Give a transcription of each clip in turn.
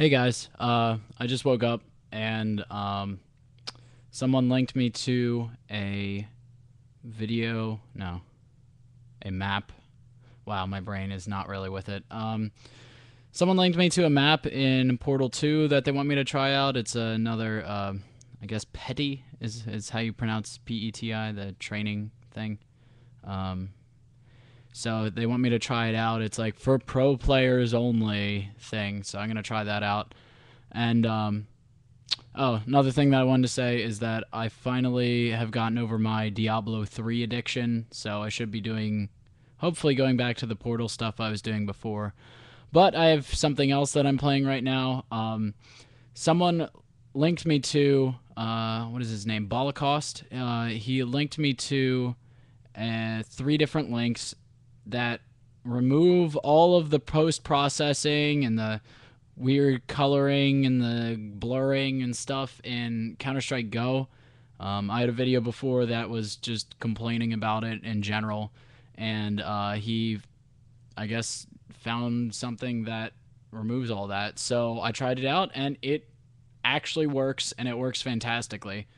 Hey guys, uh, I just woke up and um, someone linked me to a video, no, a map. Wow, my brain is not really with it. Um, someone linked me to a map in Portal 2 that they want me to try out. It's another, uh, I guess, PETI is, is how you pronounce P E T I, the training thing. Um, so they want me to try it out. It's like for pro players only thing. So I'm gonna try that out. And um, oh, another thing that I wanted to say is that I finally have gotten over my Diablo 3 addiction. So I should be doing, hopefully, going back to the Portal stuff I was doing before. But I have something else that I'm playing right now. Um, someone linked me to uh, what is his name? Ballacaust. Uh, he linked me to uh, three different links that remove all of the post processing and the weird coloring and the blurring and stuff in Counter Strike Go. Um, I had a video before that was just complaining about it in general, and uh, he, I guess, found something that removes all that. So I tried it out, and it actually works, and it works fantastically.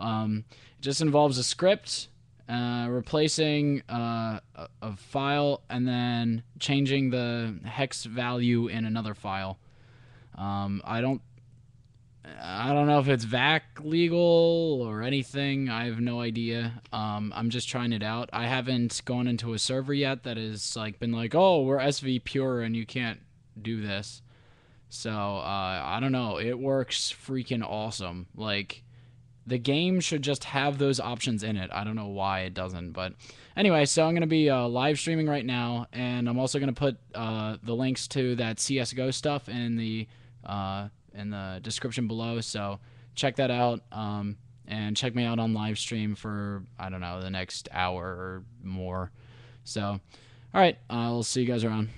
Um, it just involves a script uh, replacing uh, a, file and then changing the hex value in another file. Um, I don't I don't know if it's VAC legal or anything. I have no idea. Um, I'm just trying it out. I haven't gone into a server yet that has like been like, oh, we're SV pure and you can't do this. So uh, I don't know. It works freaking awesome. Like the game should just have those options in it. I don't know why it doesn't, but anyway, so I'm going to be uh, live streaming right now, and I'm also going to put uh, the links to that CS:GO stuff in the uh, in the description below. So check that out, um, and check me out on live stream for I don't know the next hour or more. So, all right, I'll see you guys around.